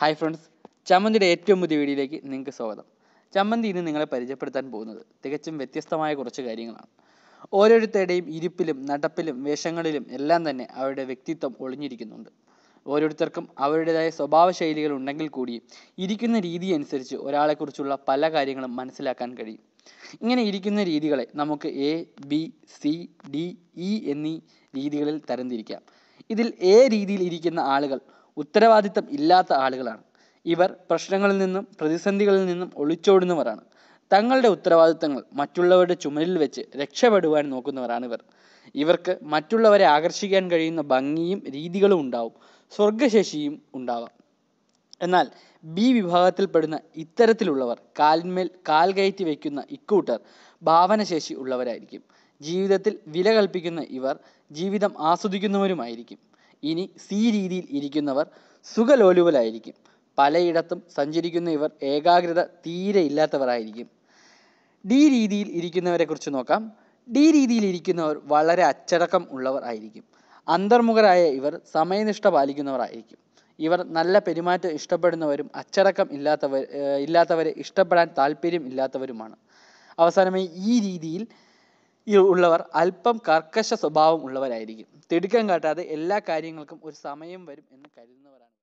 Hi friends ചമ്മന്തിയുടെ ഏറ്റവും പുതിയ വീഡിയോയിലേക്ക് നിങ്ങൾക്ക് സ്വാഗതം. ചമ്മന്തി ഇന്ന് നിങ്ങളെ പരിചയപ്പെടുത്താൻ പോകുന്നത് തികച്ചും വ്യത്യസ്തമായ കുറച്ച് കാര്യങ്ങളാണ്. ഓരോരുത്തരുടെയും ഇരിപ്പിലും നടപ്പിലും വേഷങ്ങളിലും എല്ലാം തന്നെ അവരുടെ വ്യക്തിത്വം ഒളിഞ്ഞിരിക്കുന്നുണ്ട്. ഓരോരുത്തർക്കും അവരുടേതായ സ്വഭാവ ശൈലികൾ ഉണ്ടെങ്കിൽ കൂടി ഇരിക്കുന്ന രീതി അനുസരിച്ച് ഒരാളെക്കുറിച്ചുള്ള പല കാര്യങ്ങളും മനസ്സിലാക്കാൻ കഴിയും. ഇങ്ങനെ ഇരിക്കുന്ന രീതികളെ നമുക്ക് A B C D E എന്നീ രീതികളിൽ തരംതിരിക്കാം. ഇതിൽ എ രീതിയിൽ ഇരിക്കുന്ന ആളുകൾ ഉത്തരവാദിത്തം ഇല്ലാത്ത ആളുകളാണ്. ഇവർ പ്രശ്നങ്ങളിൽ നിന്നും പ്രതിസന്ധികളിൽ നിന്നും ഒളിച്ചോടുന്നവരാണ്. തങ്ങളുടെ ഉത്തരവാദിത്തങ്ങൾ മറ്റുള്ളവരുടെ ചുമലിൽ വെച്ച് രക്ഷപ്പെടുവാൻ നോക്കുന്നവരാണ് ഇവർ. ഇവർക്ക് മറ്റുള്ളവരെ ആകർഷിക്കാൻ കഴിയുന്ന ഭംഗിയും രീതികളും ഉണ്ടാവും. സ്വർഗശേഷിയും ഉണ്ടാവാം. എന്നാൽ ബി വിഭാഗത്തിൽപ്പെടുന്ന ഇത്തരത്തിലുള്ളവർ കാലിന്മേൽ കാൽ കയറ്റി വയ്ക്കുന്ന ഇക്കൂട്ടർ ഭാവനശേഷി ഉള്ളവരായിരിക്കും. ജീവിതത്തിൽ വില കൽപ്പിക്കുന്ന ഇവർ ജീവിതം ആസ്വദിക്കുന്നവരുമായിരിക്കും. ഇനി സി രീതിയിൽ ഇരിക്കുന്നവർ സുഖലോലുപലായിരിക്കും പലയിടത്തും സഞ്ചരിക്കുന്ന ഇവർ ഏകാഗ്രത തീരെ ഇല്ലാത്തവരായിരിക്കും. ഡി രീതിയിൽ ഇരിക്കുന്നവരെ കുറിച്ച് നോക്കാം. ഡി രീതിയിൽ ഇരിക്കുന്നവർ വളരെ അച്ചടക്കം ഉള്ളവർ ആയിരിക്കും. അന്തർമുഖരായ ഇവർ സമയനിഷ്ഠ പാലിക്കുന്നവരായിരിക്കും ഇവർ നല്ല പെരുമാറ്റം ഇഷ്ടപ്പെടുന്നവരും അച്ചടക്കം ഇല്ലാത്തവർ ഇല്ലാത്തവരെ ഇഷ്ടപ്പെടാൻ താല്പര്യം ഇല്ലാത്തവരുമാണ്. അവസാനമായി ഈ രീതിയിൽ ഉള്ളവർ അല്പം കർക്കശ സ്വഭാവം ഉള്ളവരായിരിക്കും. തിടുക്കം കാട്ടാതെ എല്ലാ കാര്യങ്ങൾക്കും ഒരു സമയം വരും എന്ന് കരുതുന്നവരാണ്.